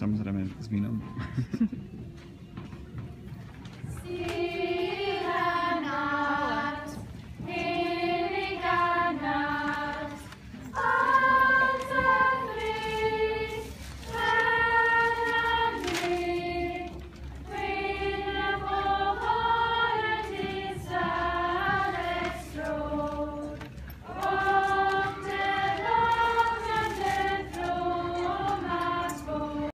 Samozrejme zvinom.